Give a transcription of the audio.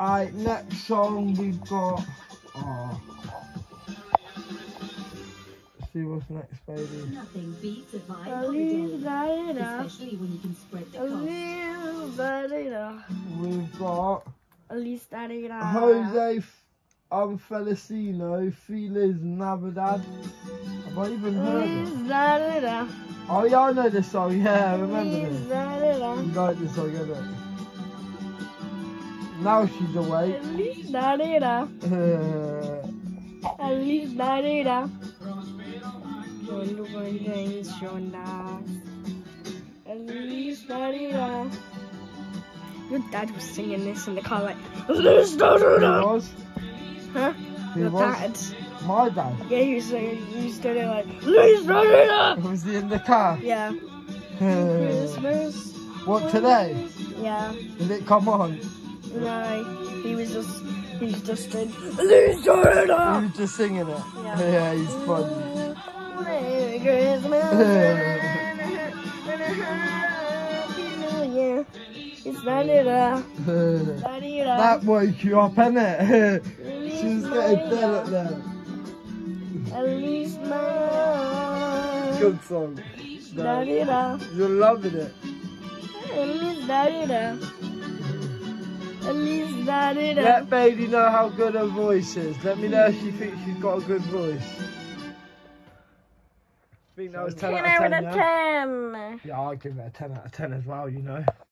Alright, next song we've got. Oh. Let's see what's next, baby. Nothing beats a vibe Feliz holiday, Navidad. especially when you can spread the cost. We've got Feliz Navidad. Jose F- um, Felicino, Feliz Navidad. Have I even heard Feliz it? Navidad. Oh, yeah, I know this song. Yeah, I remember this. You like this song, innit? Now she's awake. Feliz Navidad. Feliz Navidad. John Lugan James Jonas. Feliz Navidad. Your dad was singing this in the car like Feliz Who Navidad. was? Huh? Who Your was? dad. My dad. Yeah, he was singing. He stood there like Feliz Navidad. Was he in the car? Yeah. Uh. Christmas. what, today? Yeah. Did it come on? No, he was just. he's just in Feliz Navidad. He was just singing it. Yeah. Yeah, he's funny. Merry Christmas. Happy New It's. Navidad. that woke you up, innit? she was getting dead at that. Feliz Navidad. Good song. You're loving it. Feliz Navidad. Feliz Navidad. Let baby know how good her voice is. Let me know if she thinks she's got a good voice. I think that was 10 10 out of out 10, of yeah? 10. Yeah, I'll give it a 10 out of 10 as well, you know.